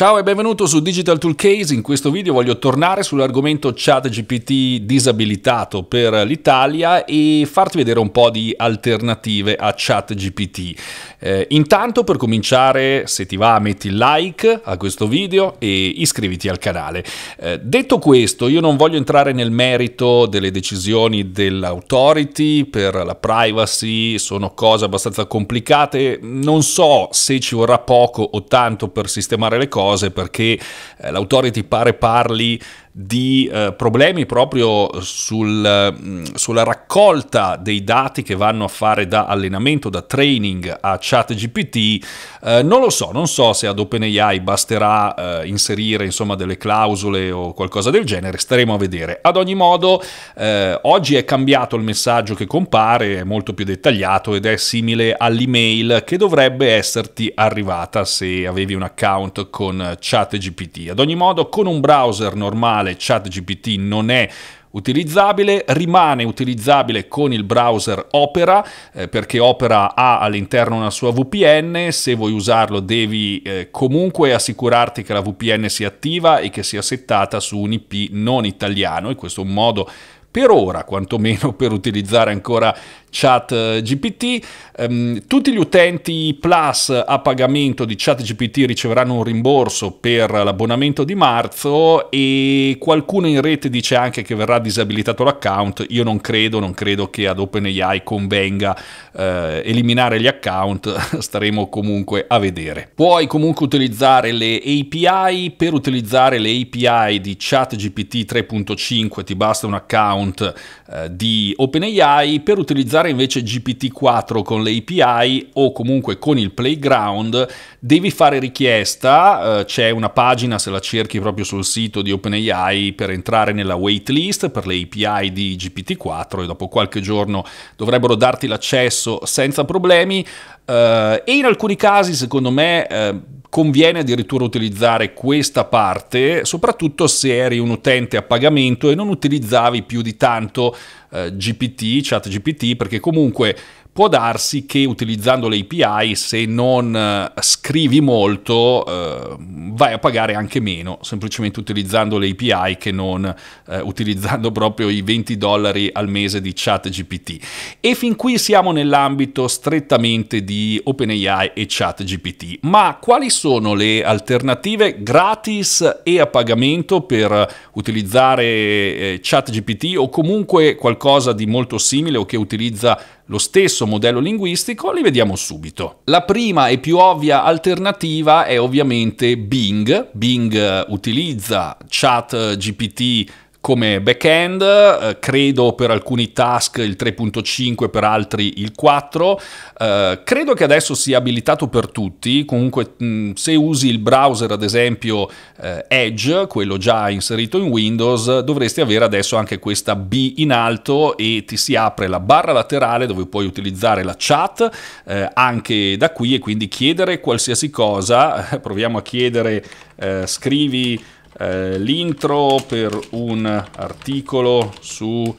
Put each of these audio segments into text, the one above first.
Ciao e benvenuto su Digital Toolcase. In questo video voglio tornare sull'argomento ChatGPT disabilitato per l'Italia e farti vedere un po' di alternative a ChatGPT. Eh, intanto per cominciare, se ti va, metti il like a questo video e iscriviti al canale. Eh, detto questo, io non voglio entrare nel merito delle decisioni dell'autority per la privacy, sono cose abbastanza complicate, non so se ci vorrà poco o tanto per sistemare le cose cose perché eh, l'autority pare parli di eh, problemi proprio sul, mm, sulla raccolta dei dati che vanno a fare da allenamento, da training a ChatGPT, eh, non lo so, non so se ad OpenAI basterà eh, inserire insomma delle clausole o qualcosa del genere, staremo a vedere. Ad ogni modo, eh, oggi è cambiato il messaggio che compare, è molto più dettagliato ed è simile all'email che dovrebbe esserti arrivata se avevi un account con ChatGPT. Ad ogni modo, con un browser normale normale ChatGPT non è utilizzabile, rimane utilizzabile con il browser Opera eh, perché Opera ha all'interno una sua VPN, se vuoi usarlo devi eh, comunque assicurarti che la VPN sia attiva e che sia settata su un IP non italiano e questo è un modo per ora quantomeno per utilizzare ancora chat eh, GPT. Um, tutti gli utenti Plus a pagamento di chat GPT riceveranno un rimborso per l'abbonamento di marzo e qualcuno in rete dice anche che verrà disabilitato l'account. Io non credo, non credo che ad OpenAI convenga uh, eliminare gli account, staremo comunque a vedere. Puoi comunque utilizzare le API, per utilizzare le API di ChatGPT 3.5 ti basta un account uh, di OpenAI, per utilizzare invece GPT-4 con le API o comunque con il Playground, devi fare richiesta, eh, c'è una pagina se la cerchi proprio sul sito di OpenAI per entrare nella waitlist per le API di GPT-4 e dopo qualche giorno dovrebbero darti l'accesso senza problemi. eh, e in alcuni casi secondo me eh, conviene addirittura utilizzare questa parte, soprattutto se eri un utente a pagamento e non utilizzavi più di tanto eh, GPT, chat GPT, perché comunque può darsi che utilizzando le API, se non uh, scrivi molto, uh, vai a pagare anche meno, semplicemente utilizzando le API che non uh, utilizzando proprio i 20 dollari al mese di ChatGPT. E fin qui siamo nell'ambito strettamente di OpenAI e ChatGPT. Ma quali sono le alternative gratis e a pagamento per utilizzare eh, ChatGPT o comunque qualcosa di molto simile o che utilizza lo stesso modello linguistico, li vediamo subito. La prima e più ovvia alternativa è ovviamente Bing. Bing eh, utilizza ChatGPT come backend, eh, credo per alcuni task il 3.5, per altri il 4. Eh, credo che adesso sia abilitato per tutti, comunque mh, se usi il browser ad esempio eh, Edge, quello già inserito in Windows, dovresti avere adesso anche questa B in alto e ti si apre la barra laterale dove puoi utilizzare la chat eh, anche da qui e quindi chiedere qualsiasi cosa. Proviamo a chiedere, eh, scrivi eh, l'intro per un articolo su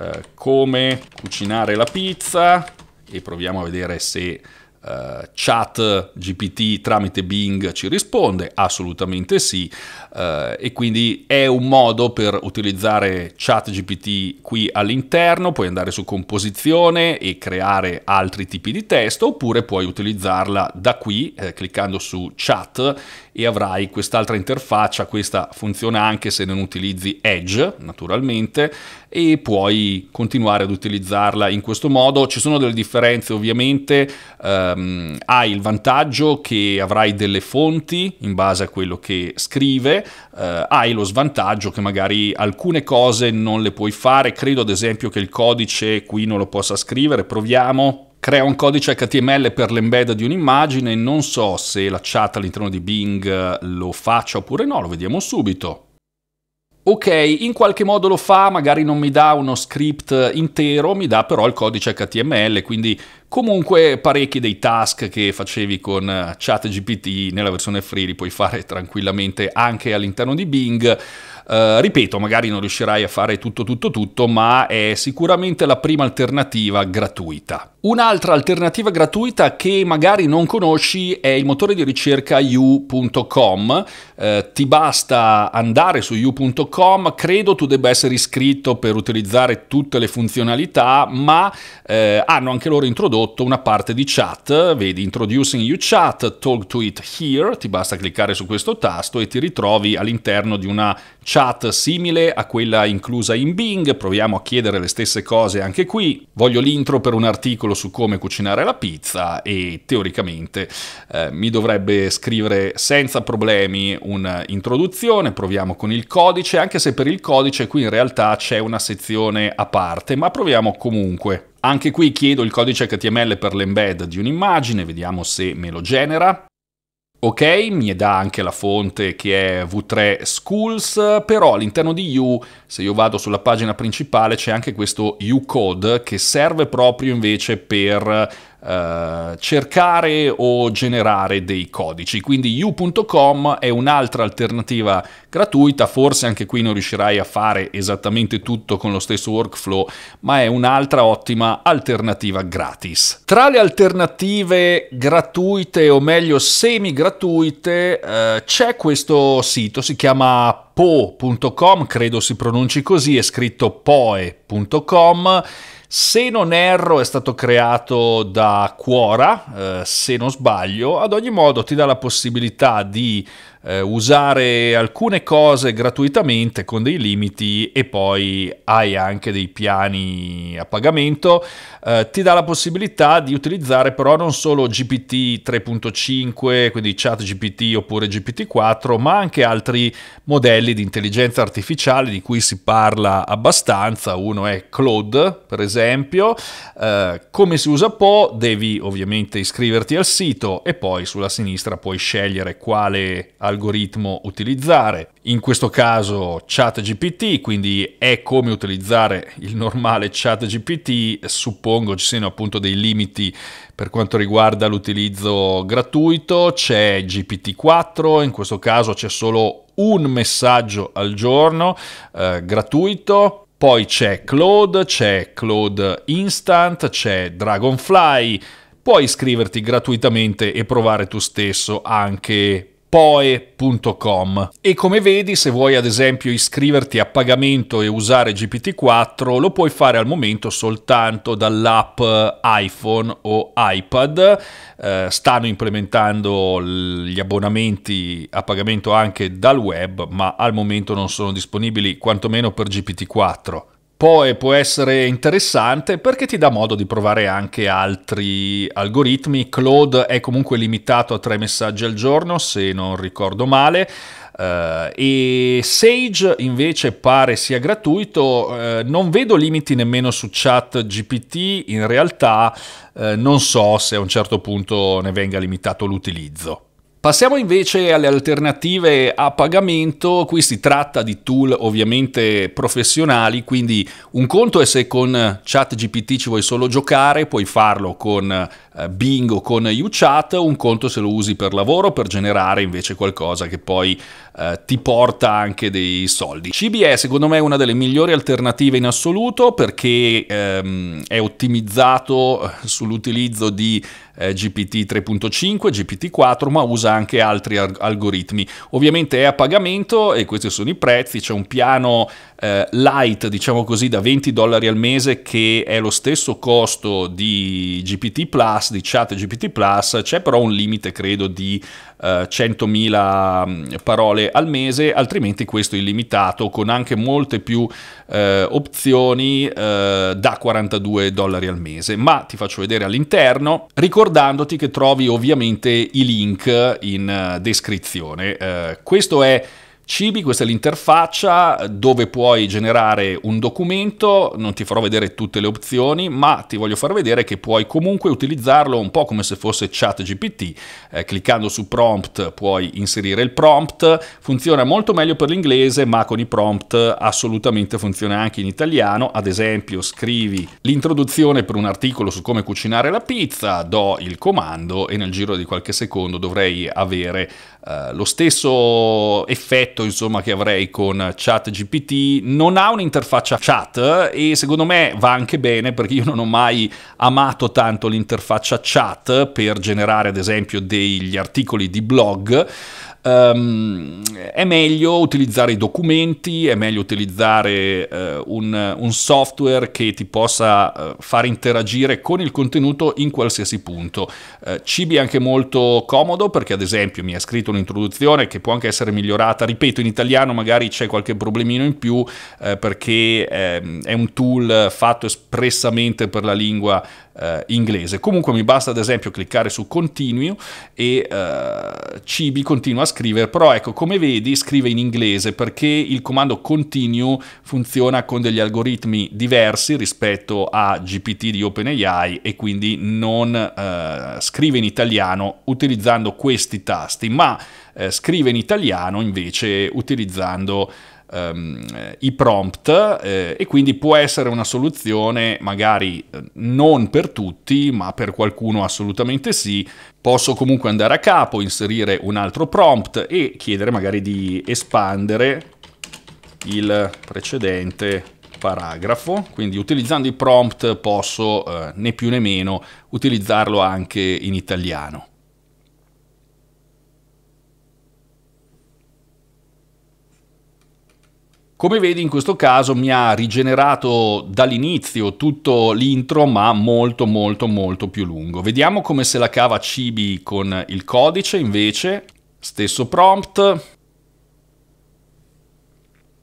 eh, come cucinare la pizza e proviamo a vedere se uh, chat GPT tramite Bing ci risponde? Assolutamente sì. Uh, e quindi è un modo per utilizzare chat GPT qui all'interno, puoi andare su composizione e creare altri tipi di testo oppure puoi utilizzarla da qui eh, cliccando su chat e avrai quest'altra interfaccia, questa funziona anche se non utilizzi Edge naturalmente e puoi continuare ad utilizzarla in questo modo. Ci sono delle differenze ovviamente, um, hai il vantaggio che avrai delle fonti in base a quello che scrive, uh, hai lo svantaggio che magari alcune cose non le puoi fare, credo ad esempio che il codice qui non lo possa scrivere, proviamo. Crea un codice HTML per l'embed di un'immagine, non so se la chat all'interno di Bing lo faccia oppure no, lo vediamo subito. Ok, in qualche modo lo fa, magari non mi dà uno script intero, mi dà però il codice HTML, quindi Comunque parecchi dei task che facevi con ChatGPT nella versione free li puoi fare tranquillamente anche all'interno di Bing. Uh, ripeto, magari non riuscirai a fare tutto, tutto, tutto, ma è sicuramente la prima alternativa gratuita. Un'altra alternativa gratuita che magari non conosci è il motore di ricerca u.com. Eh, ti basta andare su u.com, credo tu debba essere iscritto per utilizzare tutte le funzionalità, ma eh, hanno anche loro introdotto una parte di chat, vedi Introducing UChat, Talk to it here, ti basta cliccare su questo tasto e ti ritrovi all'interno di una chat simile a quella inclusa in Bing, proviamo a chiedere le stesse cose anche qui. Voglio l'intro per un articolo su come cucinare la pizza e teoricamente eh, mi dovrebbe scrivere senza problemi un'introduzione, proviamo con il codice, anche se per il codice qui in realtà c'è una sezione a parte, ma proviamo comunque. Anche qui chiedo il codice HTML per l'embed di un'immagine, vediamo se me lo genera. Ok, mi dà anche la fonte che è V3 Schools, però all'interno di U, se io vado sulla pagina principale, c'è anche questo U-Code che serve proprio invece per Uh, cercare o generare dei codici. Quindi u.com è un'altra alternativa gratuita, forse anche qui non riuscirai a fare esattamente tutto con lo stesso workflow, ma è un'altra ottima alternativa gratis. Tra le alternative gratuite o meglio semi gratuite uh, c'è questo sito, si chiama po.com, credo si pronunci così, è scritto poe.com se non erro è stato creato da Quora, eh, se non sbaglio, ad ogni modo ti dà la possibilità di eh, usare alcune cose gratuitamente con dei limiti e poi hai anche dei piani a pagamento, eh, ti dà la possibilità di utilizzare però non solo GPT 3.5, quindi chat GPT oppure GPT-4, ma anche altri modelli di intelligenza artificiale di cui si parla abbastanza. Uno è Claude, per esempio. Eh, come si usa Po? Devi ovviamente iscriverti al sito e poi sulla sinistra puoi scegliere quale algoritmo utilizzare. In questo caso ChatGPT, quindi è come utilizzare il normale ChatGPT, suppongo ci siano appunto dei limiti per quanto riguarda l'utilizzo gratuito, c'è GPT-4, in questo caso c'è solo un messaggio al giorno eh, gratuito, poi c'è Claude, c'è Claude Instant, c'è Dragonfly, puoi iscriverti gratuitamente e provare tu stesso anche poe.com e come vedi se vuoi ad esempio iscriverti a pagamento e usare GPT-4 lo puoi fare al momento soltanto dall'app iPhone o iPad. Eh, stanno implementando gli abbonamenti a pagamento anche dal web ma al momento non sono disponibili quantomeno per GPT-4 poi può essere interessante perché ti dà modo di provare anche altri algoritmi. Claude è comunque limitato a tre messaggi al giorno, se non ricordo male. Uh, e Sage invece pare sia gratuito, uh, non vedo limiti nemmeno su chat GPT, in realtà uh, non so se a un certo punto ne venga limitato l'utilizzo. Passiamo invece alle alternative a pagamento, qui si tratta di tool ovviamente professionali, quindi un conto è se con ChatGPT ci vuoi solo giocare, puoi farlo con eh, Bing o con UChat, un conto se lo usi per lavoro, per generare invece qualcosa che poi eh, ti porta anche dei soldi. CBE secondo me è una delle migliori alternative in assoluto perché ehm, è ottimizzato eh, sull'utilizzo di eh, GPT 3.5, GPT 4, ma usa anche altri algoritmi. Ovviamente è a pagamento e questi sono i prezzi, c'è un piano eh, light, diciamo così, da 20 dollari al mese che è lo stesso costo di GPT Plus, di Chat GPT Plus, c'è però un limite credo di eh, 100.000 mm, parole al mese, altrimenti questo è illimitato con anche molte più eh, opzioni eh, da 42 dollari al mese. Ma ti faccio vedere all'interno, ricordandoti che trovi ovviamente i link in uh, descrizione. Uh, questo è Cibi, questa è l'interfaccia dove puoi generare un documento, non ti farò vedere tutte le opzioni, ma ti voglio far vedere che puoi comunque utilizzarlo un po' come se fosse ChatGPT. Eh, cliccando su prompt puoi inserire il prompt, funziona molto meglio per l'inglese, ma con i prompt assolutamente funziona anche in italiano. Ad esempio, scrivi l'introduzione per un articolo su come cucinare la pizza, do il comando e nel giro di qualche secondo dovrei avere eh, lo stesso effetto insomma, che avrei con ChatGPT. Non ha un'interfaccia chat e secondo me va anche bene perché io non ho mai amato tanto l'interfaccia chat per generare ad esempio degli articoli di blog um, è meglio utilizzare i documenti, è meglio utilizzare uh, un, un, software che ti possa uh, far interagire con il contenuto in qualsiasi punto. Uh, Cibi è anche molto comodo perché ad esempio mi ha scritto un'introduzione che può anche essere migliorata, ripeto in italiano magari c'è qualche problemino in più perché ehm, è un tool fatto espressamente per la lingua eh, inglese. Comunque mi basta ad esempio cliccare su continue e eh, Cibi continua a scrivere, però ecco come vedi scrive in inglese perché il comando continue funziona con degli algoritmi diversi rispetto a GPT di OpenAI e quindi non eh, scrive in italiano utilizzando questi tasti, ma eh, scrive in italiano invece utilizzando um, i prompt eh, e quindi può essere una soluzione magari eh, non per tutti, ma per qualcuno assolutamente sì. Posso comunque andare a capo, inserire un altro prompt e chiedere magari di espandere il precedente paragrafo, quindi utilizzando i prompt posso eh, né più né meno utilizzarlo anche in italiano. Come vedi in questo caso mi ha rigenerato dall'inizio tutto l'intro ma molto molto molto più lungo. Vediamo come se la cava Cibi con il codice invece, stesso prompt,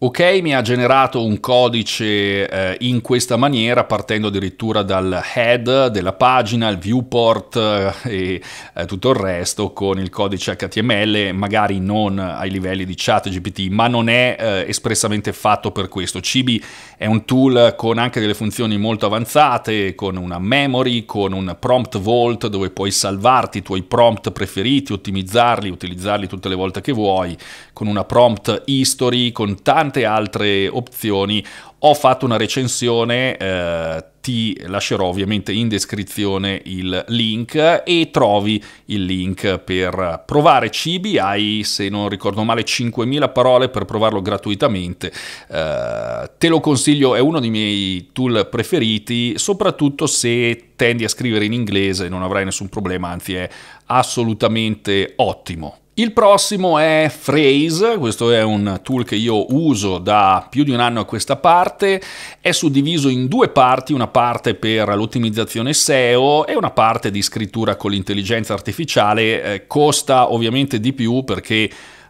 Ok mi ha generato un codice eh, in questa maniera partendo addirittura dal head della pagina, il viewport eh, e eh, tutto il resto con il codice HTML, magari non ai livelli di chat GPT, ma non è eh, espressamente fatto per questo. Cibi è un tool con anche delle funzioni molto avanzate, con una memory, con un prompt vault dove puoi salvarti i tuoi prompt preferiti, ottimizzarli, utilizzarli tutte le volte che vuoi, con una prompt history, con tanti tante altre opzioni. Ho fatto una recensione, eh, ti lascerò ovviamente in descrizione il link e trovi il link per provare Cibi. Hai, se non ricordo male, 5.000 parole per provarlo gratuitamente. Eh, te lo consiglio, è uno dei miei tool preferiti, soprattutto se tendi a scrivere in inglese, non avrai nessun problema, anzi è assolutamente ottimo. Il prossimo è Phrase, questo è un tool che io uso da più di un anno a questa parte, è suddiviso in due parti, una parte per l'ottimizzazione SEO e una parte di scrittura con l'intelligenza artificiale, eh, costa ovviamente di più perché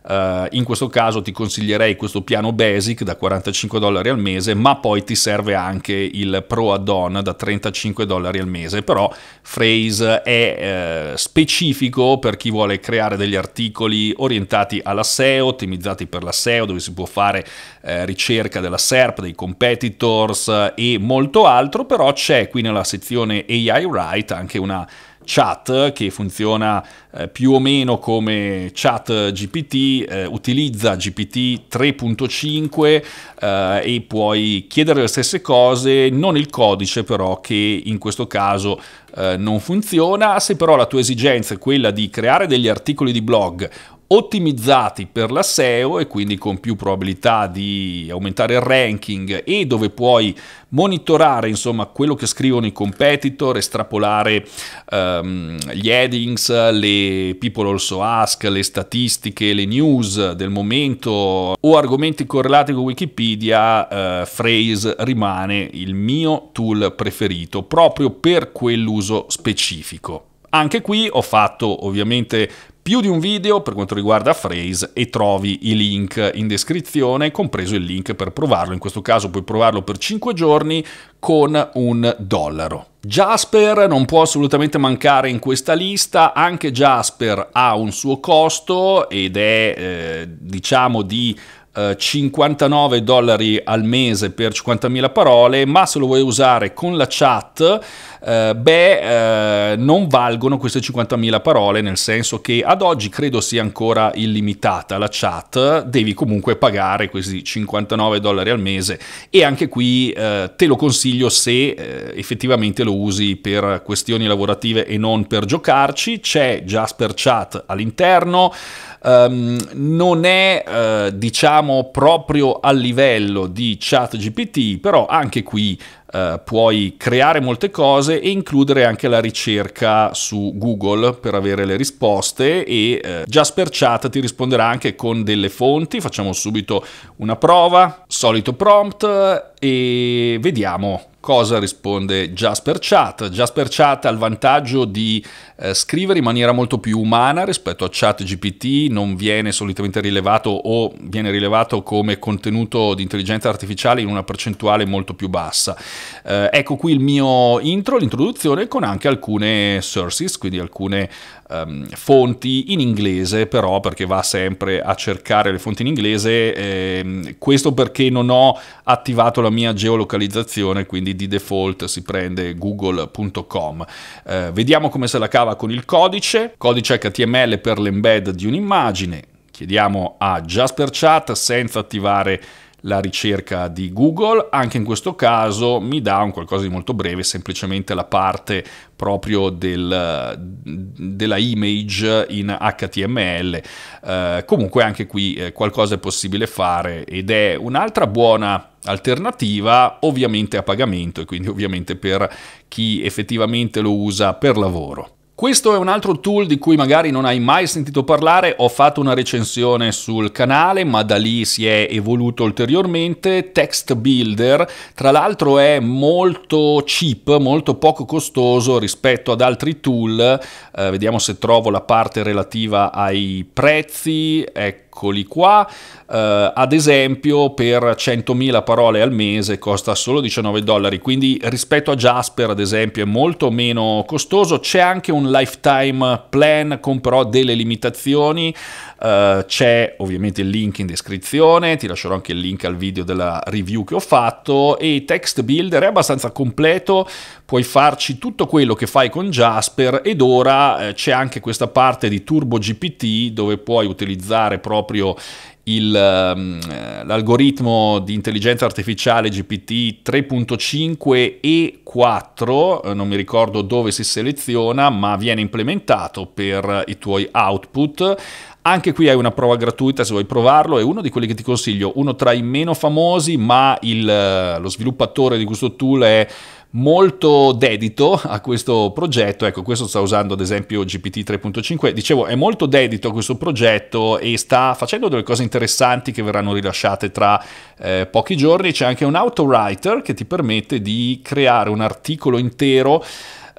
Uh, in questo caso ti consiglierei questo piano basic da 45 dollari al mese, ma poi ti serve anche il Pro add-on da 35 dollari al mese. Però Phrase è uh, specifico per chi vuole creare degli articoli orientati alla SEO, ottimizzati per la SEO, dove si può fare uh, ricerca della SERP, dei competitors e molto altro. Però c'è qui nella sezione AI Write anche una chat che funziona eh, più o meno come chat GPT, eh, utilizza GPT 3.5 eh, e puoi chiedere le stesse cose, non il codice però che in questo caso eh, non funziona. Se però la tua esigenza è quella di creare degli articoli di blog ottimizzati per la SEO e quindi con più probabilità di aumentare il ranking e dove puoi monitorare insomma quello che scrivono i competitor, estrapolare um, gli headings, le people also ask, le statistiche, le news del momento o argomenti correlati con Wikipedia, uh, Phrase rimane il mio tool preferito proprio per quell'uso specifico. Anche qui ho fatto ovviamente più di un video per quanto riguarda Phrase e trovi i link in descrizione, compreso il link per provarlo. In questo caso puoi provarlo per 5 giorni con un dollaro. Jasper non può assolutamente mancare in questa lista, anche Jasper ha un suo costo ed è eh, diciamo di 59 eh, dollari al mese per 50.000 parole, ma se lo vuoi usare con la chat, eh, beh, eh, non valgono queste 50.000 parole, nel senso che ad oggi credo sia ancora illimitata la chat, devi comunque pagare questi 59 dollari al mese e anche qui eh, te lo consiglio se eh, effettivamente lo usi per questioni lavorative e non per giocarci, c'è Jasper Chat all'interno, um, non è uh, diciamo proprio a livello di chat GPT, però anche qui Uh, puoi creare molte cose e includere anche la ricerca su Google per avere le risposte e uh, Jasper Chat ti risponderà anche con delle fonti. Facciamo subito una prova, solito prompt e vediamo cosa risponde Jasper Chat. Jasper Chat ha il vantaggio di eh, scrivere in maniera molto più umana rispetto a Chat GPT, non viene solitamente rilevato o viene rilevato come contenuto di intelligenza artificiale in una percentuale molto più bassa. Eh, ecco qui il mio intro, l'introduzione con anche alcune sources, quindi alcune um, fonti in inglese, però perché va sempre a cercare le fonti in inglese, eh, questo perché non ho attivato la mia geolocalizzazione, quindi di default si prende google.com. Eh, vediamo come se la cava con il codice, codice HTML per l'embed di un'immagine, chiediamo a Jasper Chat senza attivare la ricerca di Google, anche in questo caso mi dà un qualcosa di molto breve, semplicemente la parte proprio del, della image in HTML. Eh, comunque anche qui eh, qualcosa è possibile fare ed è un'altra buona alternativa ovviamente a pagamento e quindi ovviamente per chi effettivamente lo usa per lavoro. Questo è un altro tool di cui magari non hai mai sentito parlare, ho fatto una recensione sul canale, ma da lì si è evoluto ulteriormente. Text Builder, tra l'altro è molto cheap, molto poco costoso rispetto ad altri tool. Eh, vediamo se trovo la parte relativa ai prezzi. Ecco eccoli qua. Uh, ad esempio per 100.000 parole al mese costa solo 19 dollari, quindi rispetto a Jasper ad esempio è molto meno costoso. C'è anche un lifetime plan con però delle limitazioni. Uh, c'è ovviamente il link in descrizione, ti lascerò anche il link al video della review che ho fatto e Text Builder è abbastanza completo, puoi farci tutto quello che fai con Jasper ed ora eh, c'è anche questa parte di Turbo GPT dove puoi utilizzare proprio il, um, l'algoritmo di intelligenza artificiale GPT 3.5 e 4, eh, non mi ricordo dove si seleziona, ma viene implementato per i tuoi output. Anche qui hai una prova gratuita se vuoi provarlo, è uno di quelli che ti consiglio, uno tra i meno famosi, ma il, lo sviluppatore di questo tool è molto dedito a questo progetto, ecco questo sta usando ad esempio GPT 3.5, dicevo è molto dedito a questo progetto e sta facendo delle cose interessanti che verranno rilasciate tra eh, pochi giorni, c'è anche un autowriter che ti permette di creare un articolo intero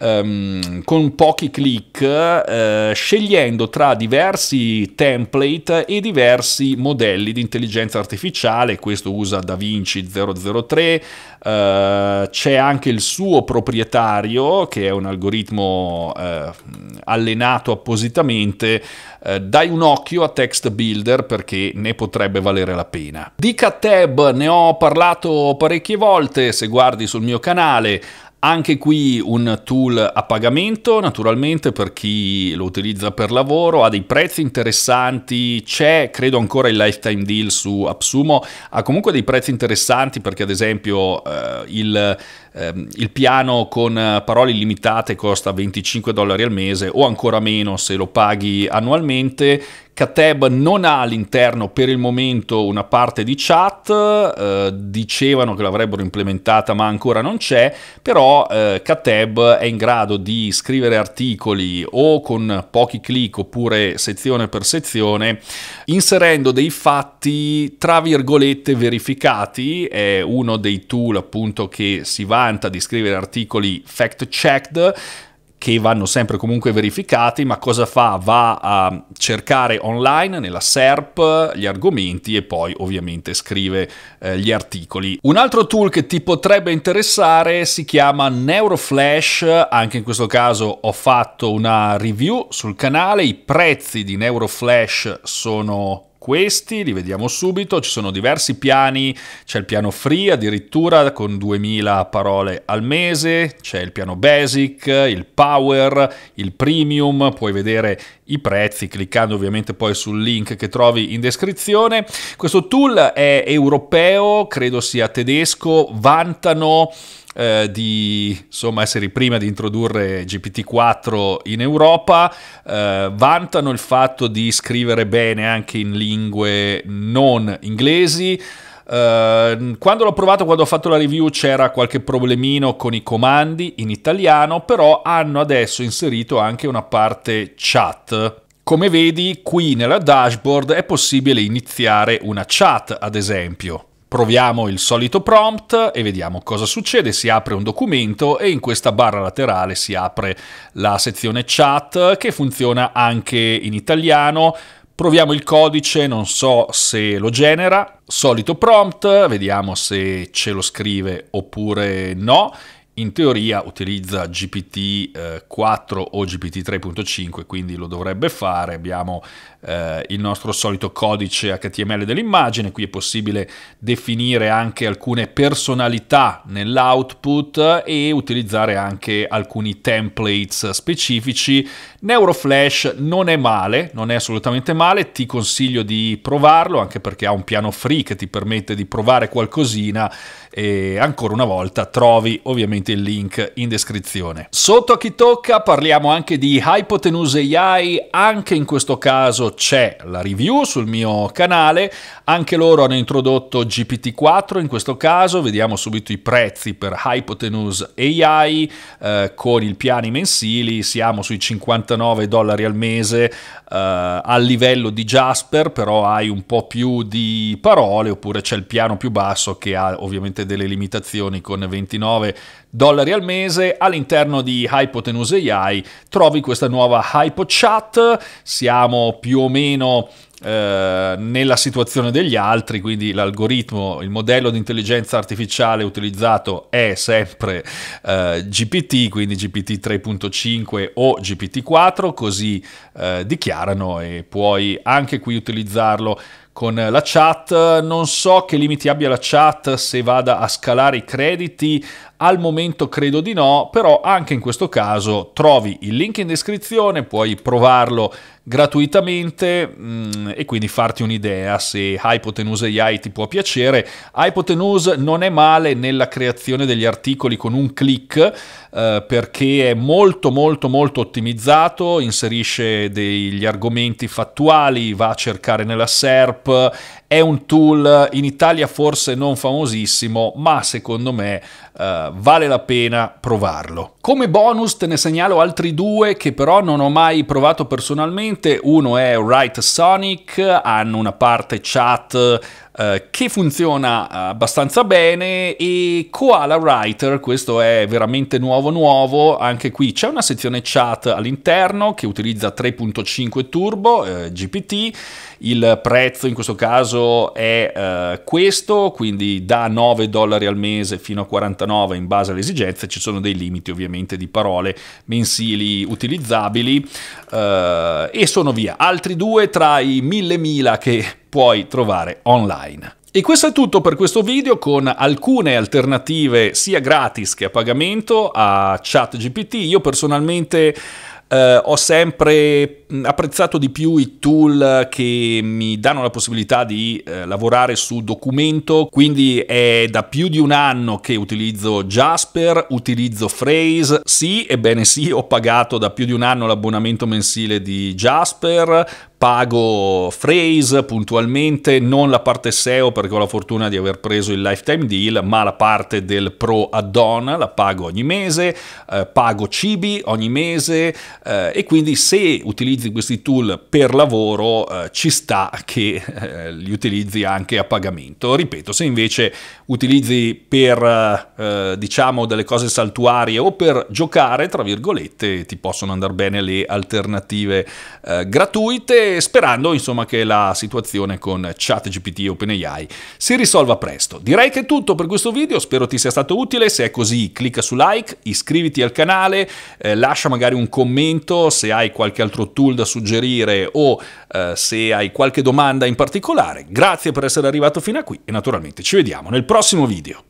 um, con pochi clic, uh, scegliendo tra diversi template e diversi modelli di intelligenza artificiale. Questo usa DaVinci 003, uh, eh, c'è anche il suo proprietario che è un algoritmo uh, allenato appositamente. dai un occhio a Text Builder perché ne potrebbe valere la pena. Di Catab ne ho parlato parecchie volte, se guardi sul mio canale anche qui un tool a pagamento, naturalmente per chi lo utilizza per lavoro, ha dei prezzi interessanti, c'è credo ancora il lifetime deal su Absumo, ha comunque dei prezzi interessanti perché ad esempio eh, il, il, piano con parole illimitate costa 25 dollari al mese o ancora meno se lo paghi annualmente, Kateb non ha all'interno per il momento una parte di chat, eh, dicevano che l'avrebbero implementata ma ancora non c'è, però eh, Kateb è in grado di scrivere articoli o con pochi clic oppure sezione per sezione, inserendo dei fatti tra virgolette verificati, è uno dei tool appunto che si vanta di scrivere articoli fact checked che vanno sempre comunque verificati, ma cosa fa? Va a cercare online nella SERP gli argomenti e poi ovviamente scrive eh, gli articoli. Un altro tool che ti potrebbe interessare si chiama Neuroflash, anche in questo caso ho fatto una review sul canale, i prezzi di Neuroflash sono questi li vediamo subito, ci sono diversi piani, c'è il piano free addirittura con 2000 parole al mese, c'è il piano basic, il power, il premium, puoi vedere i prezzi cliccando ovviamente poi sul link che trovi in descrizione. Questo tool è europeo, credo sia tedesco, vantano eh, di insomma, essere i primi ad introdurre GPT-4 in Europa, eh, vantano il fatto di scrivere bene anche in lingue non inglesi. Uh, quando l'ho provato, quando ho fatto la review, c'era qualche problemino con i comandi in italiano, però hanno adesso inserito anche una parte chat. Come vedi, qui nella dashboard è possibile iniziare una chat, ad esempio. Proviamo il solito prompt e vediamo cosa succede. Si apre un documento e in questa barra laterale si apre la sezione chat che funziona anche in italiano. Proviamo il codice, non so se lo genera. Solito prompt, vediamo se ce lo scrive oppure no in teoria utilizza GPT-4 eh, o GPT 3.5, quindi lo dovrebbe fare. Abbiamo eh, il nostro solito codice HTML dell'immagine, qui è possibile definire anche alcune personalità nell'output e utilizzare anche alcuni templates specifici. Neuroflash non è male, non è assolutamente male, ti consiglio di provarlo anche perché ha un piano free che ti permette di provare qualcosina e ancora una volta trovi ovviamente il link in descrizione. Sotto a chi tocca parliamo anche di Hypotenuse AI, anche in questo caso c'è la review sul mio canale, anche loro hanno introdotto GPT-4 in questo caso, vediamo subito i prezzi per Hypotenuse AI eh, con i piani mensili, siamo sui 59 dollari al mese eh, al livello di Jasper, però hai un po' più di parole, oppure c'è il piano più basso che ha ovviamente delle limitazioni con 29 dollari al mese. All'interno di Hypotenuse AI trovi questa nuova HypoChat, siamo più o meno eh, nella situazione degli altri, quindi l'algoritmo, il modello di intelligenza artificiale utilizzato è sempre eh, GPT, quindi GPT 3.5 o GPT 4, così eh, dichiarano e puoi anche qui utilizzarlo con la chat. Non so che limiti abbia la chat se vada a scalare i crediti, al momento credo di no, però anche in questo caso trovi il link in descrizione, puoi provarlo gratuitamente mh, mm, e quindi farti un'idea se Hypotenuse AI ti può piacere. Hypotenuse non è male nella creazione degli articoli con un click eh, perché è molto molto molto ottimizzato, inserisce degli argomenti fattuali, va a cercare nella SERP, è un tool in Italia forse non famosissimo, ma secondo me uh, vale la pena provarlo. Come bonus te ne segnalo altri due che però non ho mai provato personalmente. Uno è Write Sonic, hanno una parte chat Uh, che funziona abbastanza bene e Koala Writer, questo è veramente nuovo nuovo, anche qui c'è una sezione chat all'interno che utilizza 3.5 turbo eh, GPT, il prezzo in questo caso è eh, questo, quindi da 9 dollari al mese fino a 49 in base alle esigenze, ci sono dei limiti ovviamente di parole mensili utilizzabili eh, e sono via. Altri due tra i mille mila che puoi trovare online. E questo è tutto per questo video con alcune alternative sia gratis che a pagamento a ChatGPT. Io personalmente eh, ho sempre apprezzato di più i tool che mi danno la possibilità di eh, lavorare su documento, quindi è da più di un anno che utilizzo Jasper, utilizzo Phrase, sì, ebbene sì, ho pagato da più di un anno l'abbonamento mensile di Jasper, pago Phrase puntualmente, non la parte SEO perché ho la fortuna di aver preso il lifetime deal, ma la parte del Pro add-on la pago ogni mese, eh, pago cibi ogni mese eh, e quindi se utilizzi questi tool per lavoro eh, ci sta che eh, li utilizzi anche a pagamento. Ripeto, se invece utilizzi per eh, diciamo delle cose saltuarie o per giocare, tra virgolette, ti possono andare bene le alternative eh, sperando insomma che la situazione con ChatGPT e OpenAI si risolva presto. Direi che è tutto per questo video, spero ti sia stato utile, se è così clicca su like, iscriviti al canale, eh, lascia magari un commento se hai qualche altro tool da suggerire o eh, se hai qualche domanda in particolare. Grazie per essere arrivato fino a qui e naturalmente ci vediamo nel prossimo video.